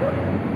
Right.